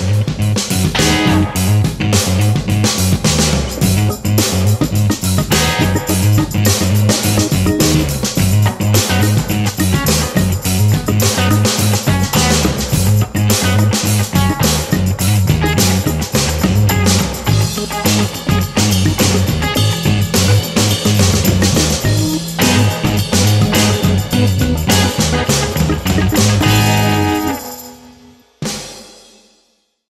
Mm-hmm.